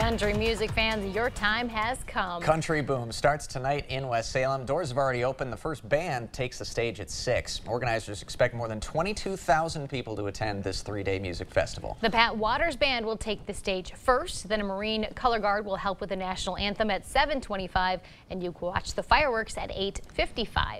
Country music fans, your time has come. Country Boom starts tonight in West Salem. Doors have already opened. The first band takes the stage at 6. Organizers expect more than 22,000 people to attend this three-day music festival. The Pat Waters Band will take the stage first. Then a Marine Color Guard will help with the national anthem at 725, and you can watch the fireworks at 855.